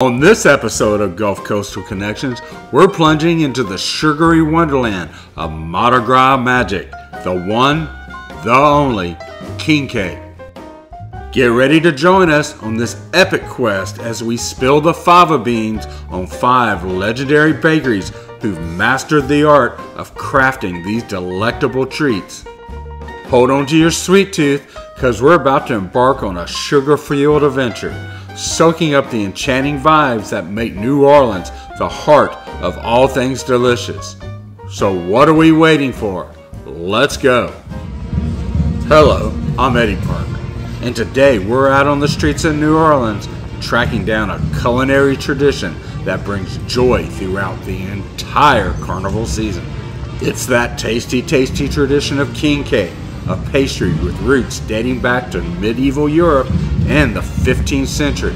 On this episode of Gulf Coastal Connections, we're plunging into the sugary wonderland of Mardi Gras magic, the one, the only, King Cake. Get ready to join us on this epic quest as we spill the fava beans on five legendary bakeries who've mastered the art of crafting these delectable treats. Hold on to your sweet tooth, because we're about to embark on a sugar fueled adventure soaking up the enchanting vibes that make New Orleans the heart of all things delicious. So, what are we waiting for? Let's go. Hello, I'm Eddie Parker, and today we're out on the streets of New Orleans tracking down a culinary tradition that brings joy throughout the entire carnival season. It's that tasty, tasty tradition of king cake, a pastry with roots dating back to medieval Europe and the 15th century.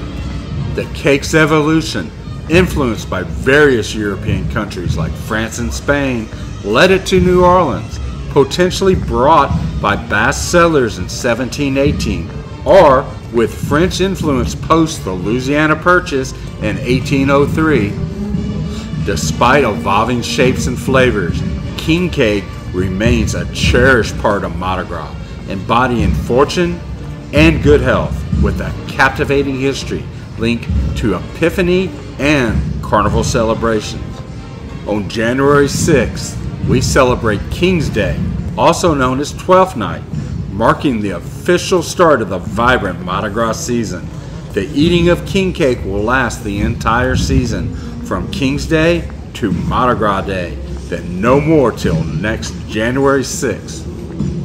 The cake's evolution, influenced by various European countries like France and Spain, led it to New Orleans, potentially brought by Basque settlers in 1718, or with French influence post the Louisiana Purchase in 1803. Despite evolving shapes and flavors, king cake remains a cherished part of Mardi Gras, embodying fortune and good health with a captivating history linked to Epiphany and Carnival celebrations. On January 6th, we celebrate King's Day, also known as Twelfth Night, marking the official start of the vibrant Mardi Gras season. The eating of king cake will last the entire season, from King's Day to Mardi Gras Day, then no more till next January 6th.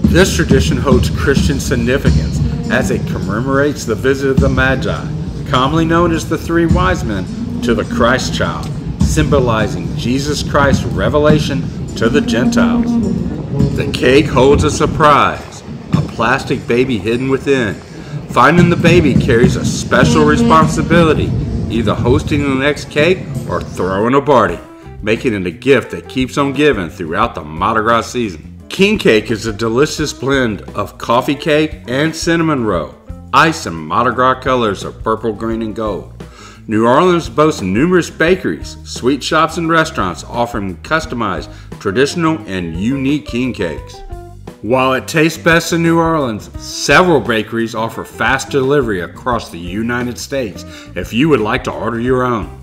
This tradition holds Christian significance as it commemorates the visit of the Magi, commonly known as the three wise men, to the Christ child, symbolizing Jesus Christ's revelation to the Gentiles. The cake holds a surprise, a plastic baby hidden within. Finding the baby carries a special responsibility, either hosting the next cake or throwing a party, making it a gift that keeps on giving throughout the Mardi Gras season. King cake is a delicious blend of coffee cake and cinnamon roll, ice and Mardi Gras colors of purple, green, and gold. New Orleans boasts numerous bakeries, sweet shops, and restaurants offering customized, traditional, and unique king cakes. While it tastes best in New Orleans, several bakeries offer fast delivery across the United States if you would like to order your own.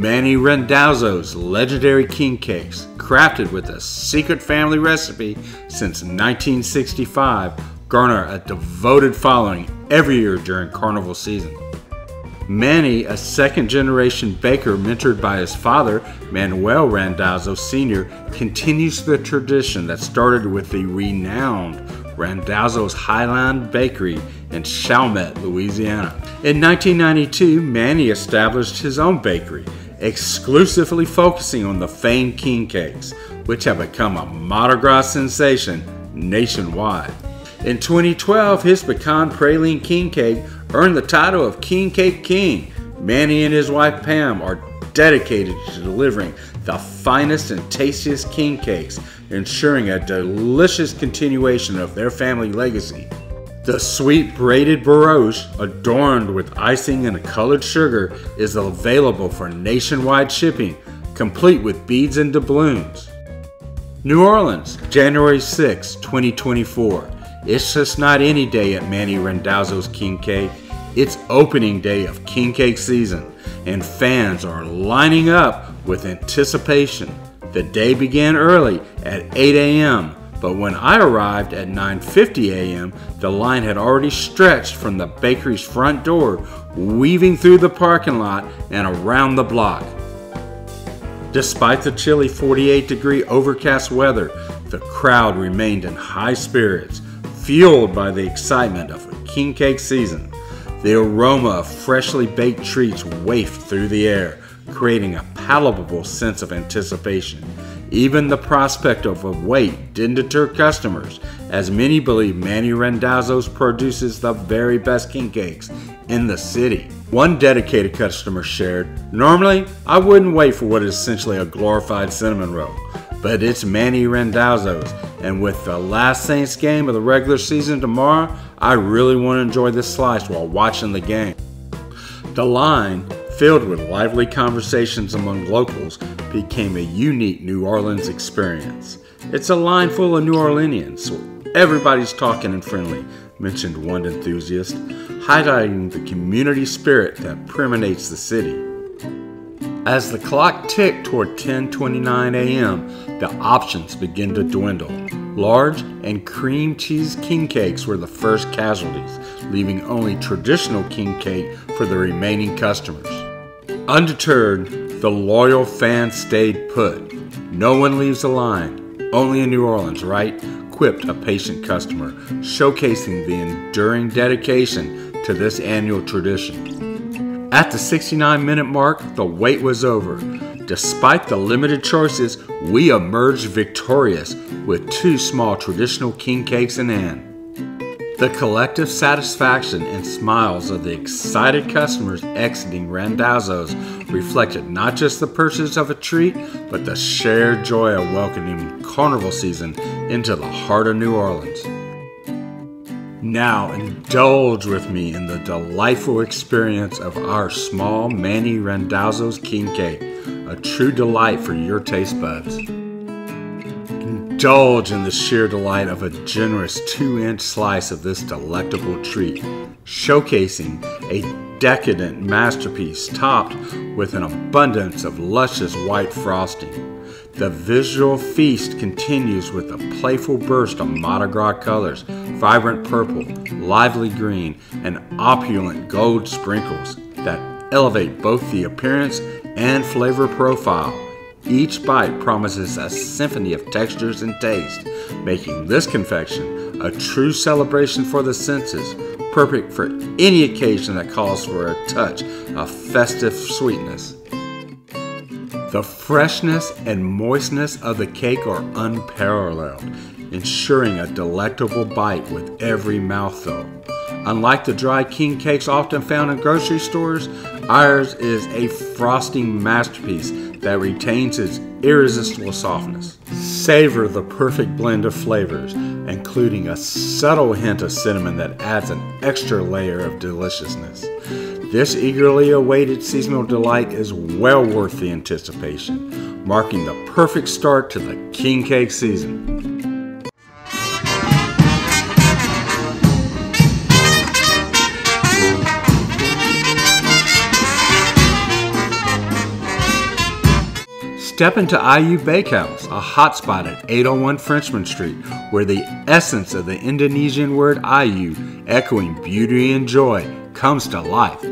Manny Randazzo's legendary king cakes, crafted with a secret family recipe since 1965, garner a devoted following every year during carnival season. Manny, a second generation baker mentored by his father, Manuel Randazzo Sr., continues the tradition that started with the renowned Randazzo's Highland Bakery in Chalmette, Louisiana. In 1992, Manny established his own bakery exclusively focusing on the famed king cakes, which have become a Mardi Gras sensation nationwide. In 2012, his pecan praline king cake earned the title of King Cake King. Manny and his wife Pam are dedicated to delivering the finest and tastiest king cakes, ensuring a delicious continuation of their family legacy. The sweet braided brioche, adorned with icing and colored sugar, is available for nationwide shipping, complete with beads and doubloons. New Orleans, January 6, 2024. It's just not any day at Manny Randazzo's King Cake. It's opening day of King Cake season, and fans are lining up with anticipation. The day began early at 8 a.m but when I arrived at 9:50 a.m., the line had already stretched from the bakery's front door, weaving through the parking lot and around the block. Despite the chilly 48 degree overcast weather, the crowd remained in high spirits, fueled by the excitement of a king cake season. The aroma of freshly baked treats wafted through the air, creating a palpable sense of anticipation. Even the prospect of a wait didn't deter customers, as many believe Manny Randazzo's produces the very best king cakes in the city. One dedicated customer shared, Normally, I wouldn't wait for what is essentially a glorified cinnamon roll, but it's Manny Randazzo's, And with the last Saints game of the regular season tomorrow, I really want to enjoy this slice while watching the game. The line, filled with lively conversations among locals, became a unique New Orleans experience. It's a line full of New Orleanians, so everybody's talking and friendly, mentioned one enthusiast, highlighting the community spirit that permeates the city. As the clock ticked toward 10:29 a.m., the options began to dwindle. Large and cream cheese king cakes were the first casualties, leaving only traditional king cake for the remaining customers. Undeterred, the loyal fans stayed put. No one leaves the line. Only in New Orleans, right? quipped a patient customer, showcasing the enduring dedication to this annual tradition. At the 69 minute mark, the wait was over. Despite the limited choices, we emerged victorious with two small traditional king cakes in hand. The collective satisfaction and smiles of the excited customers exiting Randazzo's reflected not just the purchase of a treat, but the shared joy of welcoming carnival season into the heart of New Orleans. Now indulge with me in the delightful experience of our small Manny Randazzo's king cake, a true delight for your taste buds. Indulge in the sheer delight of a generous two inch slice of this delectable treat, showcasing a decadent masterpiece topped with an abundance of luscious white frosting. The visual feast continues with a playful burst of Mardi Gras colors, vibrant purple, lively green, and opulent gold sprinkles that elevate both the appearance and flavor profile. Each bite promises a symphony of textures and taste, making this confection a true celebration for the senses, perfect for any occasion that calls for a touch of festive sweetness. The freshness and moistness of the cake are unparalleled, ensuring a delectable bite with every mouthful. Unlike the dry king cakes often found in grocery stores, ours is a frosting masterpiece that retains its irresistible softness. Savor the perfect blend of flavors, including a subtle hint of cinnamon that adds an extra layer of deliciousness. This eagerly awaited seasonal delight is well worth the anticipation, marking the perfect start to the king cake season. Step into Ayu Bakehouse, a hotspot at 801 Frenchmen Street, where the essence of the Indonesian word Ayu, echoing beauty and joy, comes to life.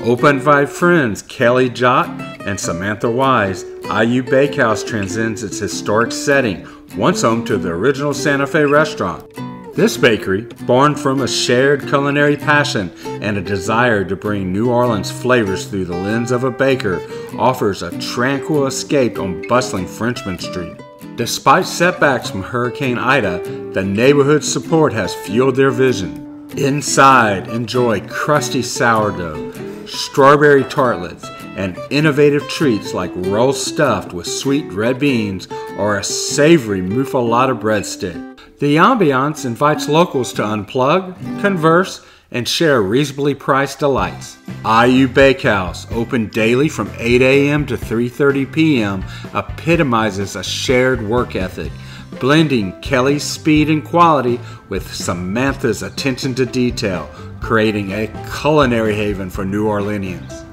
Opened by friends Kelly Jott and Samantha Weiss, Ayu Bakehouse transcends its historic setting, once home to the original Santa Fe restaurant. This bakery, born from a shared culinary passion and a desire to bring New Orleans flavors through the lens of a baker, offers a tranquil escape on bustling Frenchmen Street. Despite setbacks from Hurricane Ida, the neighborhood's support has fueled their vision. Inside, enjoy crusty sourdough, strawberry tartlets, and innovative treats like rolls stuffed with sweet red beans or a savory muffaletta breadstick. The ambiance invites locals to unplug, converse, and share reasonably priced delights. Ayu Bakehouse, open daily from 8 a.m. to 3:30 p.m., epitomizes a shared work ethic, blending Kelly's speed and quality with Samantha's attention to detail, creating a culinary haven for New Orleanians.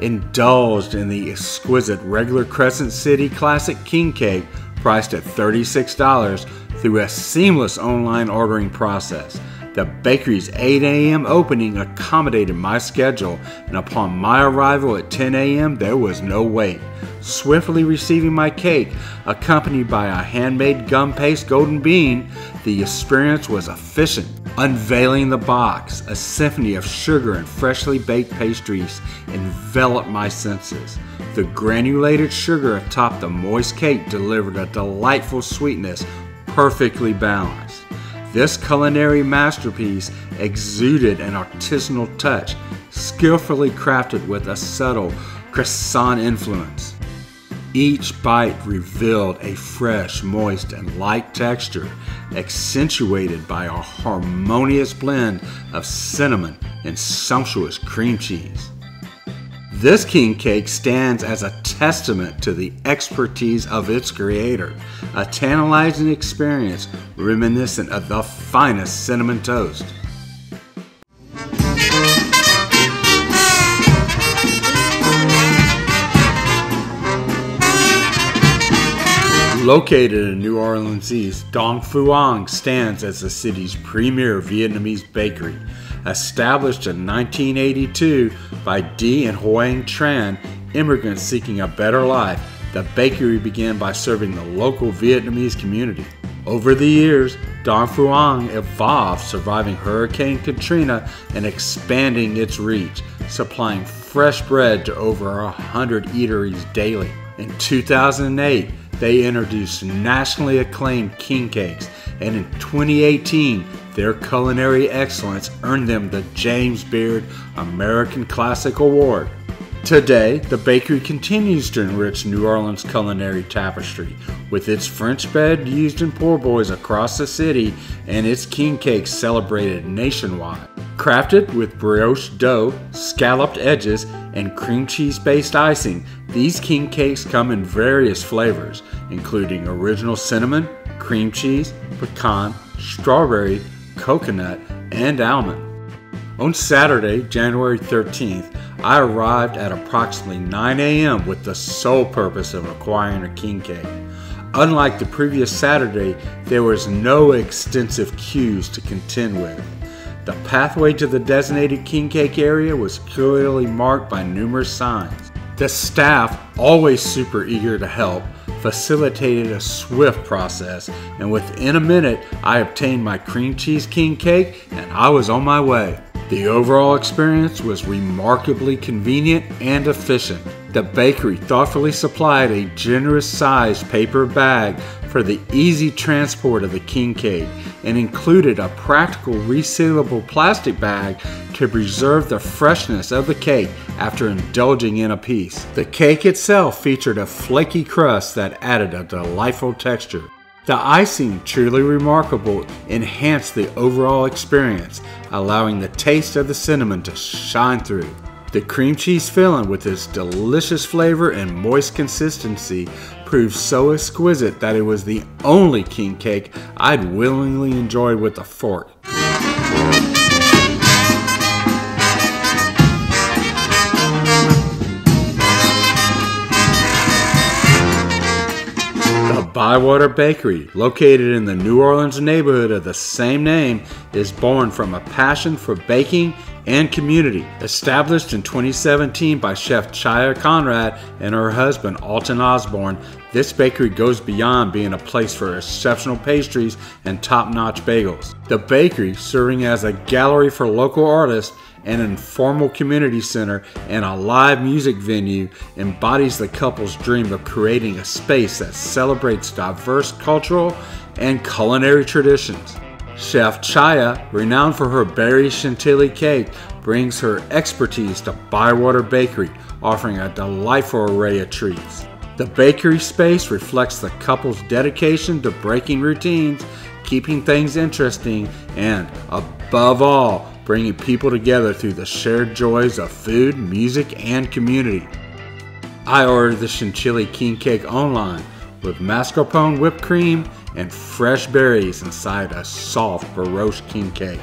Indulged in the exquisite regular Crescent City Classic King Cake, priced at $36 through a seamless online ordering process. The bakery's 8 a.m. opening accommodated my schedule, and upon my arrival at 10 a.m., there was no wait. Swiftly receiving my cake, accompanied by a handmade gum paste golden bean, the experience was efficient. Unveiling the box, a symphony of sugar and freshly baked pastries enveloped my senses. The granulated sugar atop the moist cake delivered a delightful sweetness, perfectly balanced. This culinary masterpiece exuded an artisanal touch, skillfully crafted with a subtle croissant influence. Each bite revealed a fresh, moist, and light texture, accentuated by a harmonious blend of cinnamon and sumptuous cream cheese. This king cake stands as a testament to the expertise of its creator, a tantalizing experience reminiscent of the finest cinnamon toast. Located in New Orleans East, Dong Phuong stands as the city's premier Vietnamese bakery. Established in 1982 by Di and Hoang Tran, immigrants seeking a better life, the bakery began by serving the local Vietnamese community. Over the years, Dong Phuong evolved, surviving Hurricane Katrina and expanding its reach, supplying fresh bread to over 100 eateries daily. In 2008, they introduced nationally acclaimed king cakes, and in 2018, their culinary excellence earned them the James Beard American Classic Award. Today, the bakery continues to enrich New Orleans' culinary tapestry, with its French bread used in poor boys across the city and its king cakes celebrated nationwide. Crafted with brioche dough, scalloped edges, and cream cheese based icing, these king cakes come in various flavors, including original cinnamon, cream cheese, pecan, strawberry, coconut, and almond. On Saturday, January 13th, I arrived at approximately 9 a.m. with the sole purpose of acquiring a king cake. Unlike the previous Saturday, there was no extensive queues to contend with. The pathway to the designated king cake area was clearly marked by numerous signs. The staff, always super eager to help, facilitated a swift process, and within a minute, I obtained my cream cheese king cake and I was on my way. The overall experience was remarkably convenient and efficient. The bakery thoughtfully supplied a generous sized paper bag for the easy transport of the king cake and included a practical resealable plastic bag to preserve the freshness of the cake after indulging in a piece. The cake itself featured a flaky crust that added a delightful texture. The icing, truly remarkable, enhanced the overall experience, allowing the taste of the cinnamon to shine through. The cream cheese filling, with its delicious flavor and moist consistency, proved so exquisite that it was the only king cake I'd willingly enjoy with a fork. The Bywater Bakery, located in the New Orleans neighborhood of the same name, is born from a passion for baking and community. Established in 2017 by chef Chaya Conrad and her husband Alton Osborne, this bakery goes beyond being a place for exceptional pastries and top notch bagels. The bakery, serving as a gallery for local artists, an informal community center, and a live music venue embodies the couple's dream of creating a space that celebrates diverse cultural and culinary traditions. Chef Chaya, renowned for her berry chantilly cake, brings her expertise to Bywater Bakery, offering a delightful array of treats. The bakery space reflects the couple's dedication to breaking routines, keeping things interesting, and, above all, bringing people together through the shared joys of food, music, and community. I ordered the chantilly king cake online with mascarpone whipped cream and fresh berries inside a soft brioche king cake.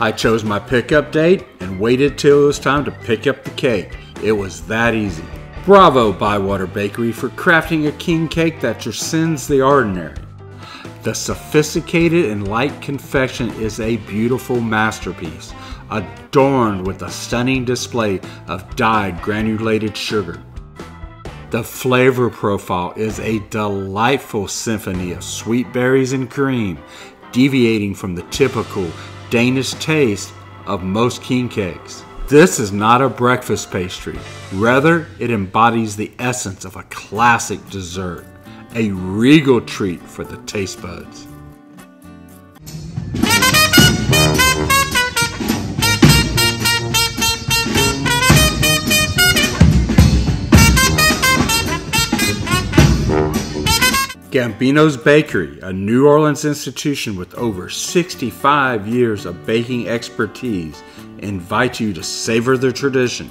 I chose my pickup date and waited till it was time to pick up the cake. It was that easy. Bravo, Bywater Bakery, for crafting a king cake that transcends the ordinary. The sophisticated and light confection is a beautiful masterpiece, adorned with a stunning display of dyed granulated sugar. The flavor profile is a delightful symphony of sweet berries and cream, deviating from the typical Danish taste of most king cakes. This is not a breakfast pastry, rather, it embodies the essence of a classic dessert, a regal treat for the taste buds. Gambino's Bakery, a New Orleans institution with over 65 years of baking expertise, invites you to savor the tradition.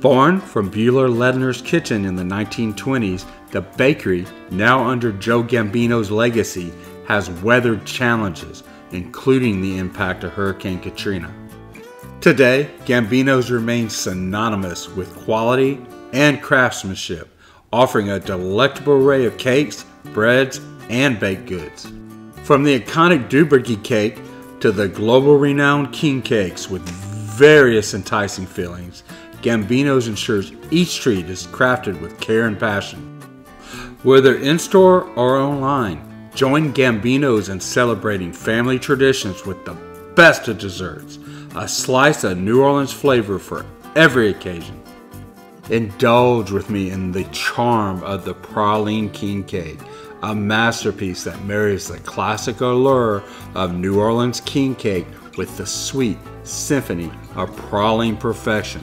Born from Beulah Ledner's kitchen in the 1920s, the bakery, now under Joe Gambino's legacy, has weathered challenges, including the impact of Hurricane Katrina. Today, Gambino's remains synonymous with quality and craftsmanship, offering a delectable array of cakes, breads, and baked goods. From the iconic Doberge cake to the global renowned king cakes with various enticing fillings, Gambino's ensures each treat is crafted with care and passion. Whether in store or online, join Gambino's in celebrating family traditions with the best of desserts, a slice of New Orleans flavor for every occasion. Indulge with me in the charm of the praline king cake, a masterpiece that marries the classic allure of New Orleans king cake with the sweet symphony of praline perfection.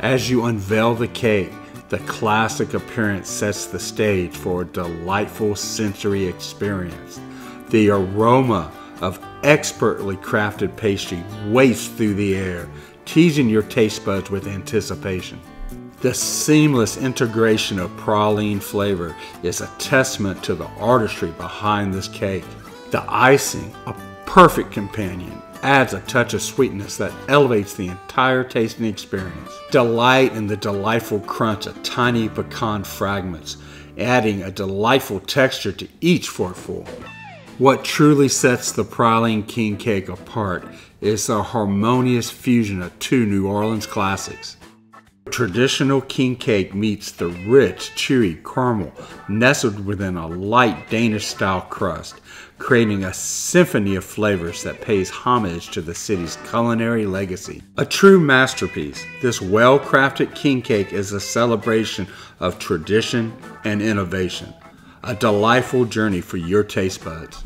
As you unveil the cake, the classic appearance sets the stage for a delightful sensory experience. The aroma of expertly crafted pastry wafts through the air, teasing your taste buds with anticipation. The seamless integration of praline flavor is a testament to the artistry behind this cake. The icing, a perfect companion, adds a touch of sweetness that elevates the entire tasting experience. Delight in the delightful crunch of tiny pecan fragments, adding a delightful texture to each forkful. What truly sets the praline king cake apart is the harmonious fusion of two New Orleans classics. Traditional king cake meets the rich, chewy caramel nestled within a light Danish style crust, creating a symphony of flavors that pays homage to the city's culinary legacy. A true masterpiece, this well crafted king cake is a celebration of tradition and innovation, a delightful journey for your taste buds.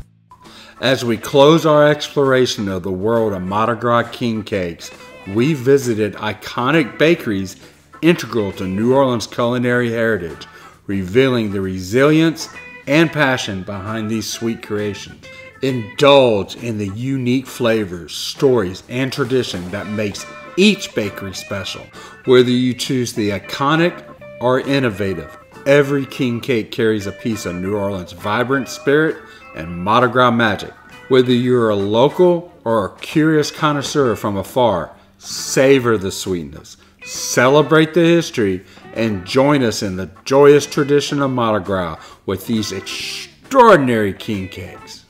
As we close our exploration of the world of Mardi Gras king cakes, we visited iconic bakeries integral to New Orleans culinary heritage, revealing the resilience and passion behind these sweet creations. Indulge in the unique flavors, stories, and tradition that makes each bakery special. Whether you choose the iconic or innovative, every king cake carries a piece of New Orleans' vibrant spirit and Mardi Gras magic. Whether you're a local or a curious connoisseur from afar, savor the sweetness celebrate the history, and join us in the joyous tradition of Mardi Gras with these extraordinary king cakes.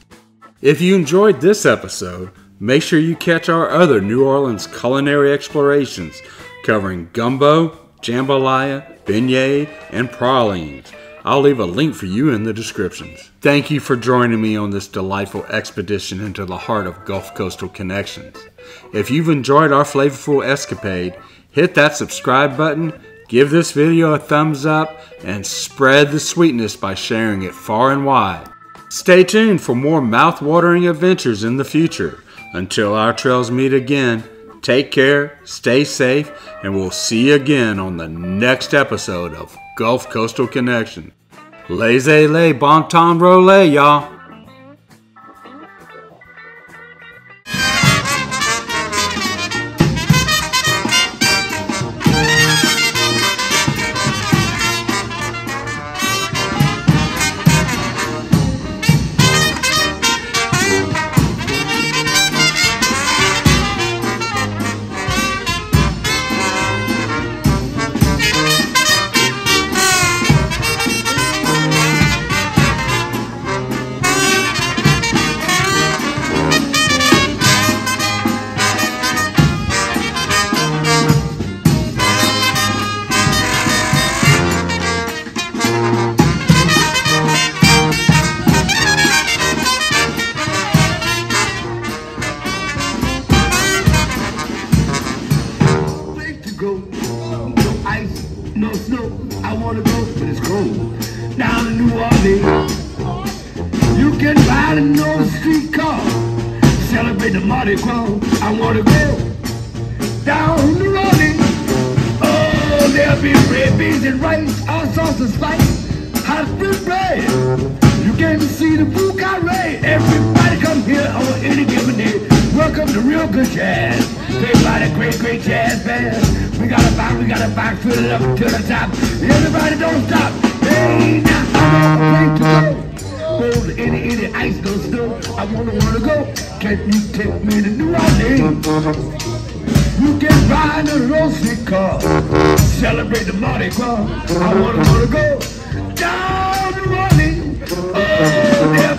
If you enjoyed this episode, make sure you catch our other New Orleans culinary explorations covering gumbo, jambalaya, beignet, and pralines. I'll leave a link for you in the descriptions. Thank you for joining me on this delightful expedition into the heart of Gulf Coastal Connections. If you've enjoyed our flavorful escapade, hit that subscribe button, give this video a thumbs up, and spread the sweetness by sharing it far and wide. Stay tuned for more mouth-watering adventures in the future. Until our trails meet again, take care, stay safe, and we'll see you again on the next episode of Gulf Coastal Connection. Laissez-les bon temps roulé, y'all. Oh, There'll be red beans and rice, all sorts of spice, hot fruit bread. You to see the Bucaray. Everybody come here on any given day. Welcome to real good jazz. Played by the great, great jazz band. We got a box, we got a box, fill it up to the top. Everybody don't stop. Hey, now I'm to go. Hold any, any ice, no snow. I wanna, wanna go. Can you take me to New Orleans? You can ride a roasted car, celebrate the Mardi Gras. I wanna wanna go down to Orleans. Oh, there'll